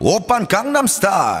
오빤 강남스타일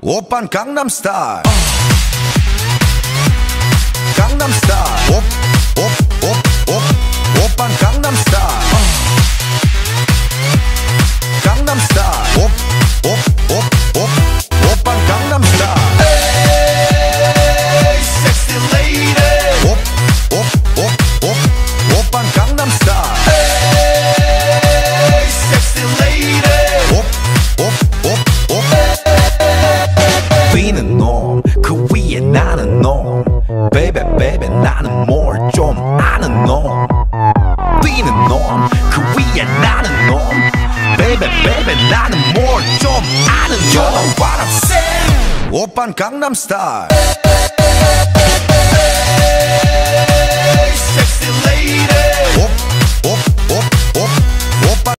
오빤 강남스타일 강남스타일 오빤 강남스타일